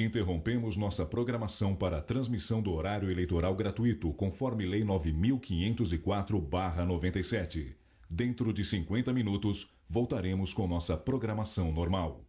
Interrompemos nossa programação para a transmissão do horário eleitoral gratuito, conforme Lei 9504-97. Dentro de 50 minutos, voltaremos com nossa programação normal.